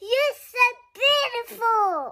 You're so beautiful.